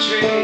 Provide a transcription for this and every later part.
country.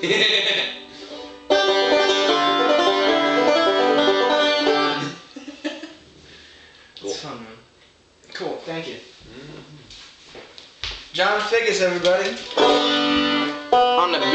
Cool. It's fun, man. Cool. Thank you. Mm-hmm. John Figgis, everybody. On the beat.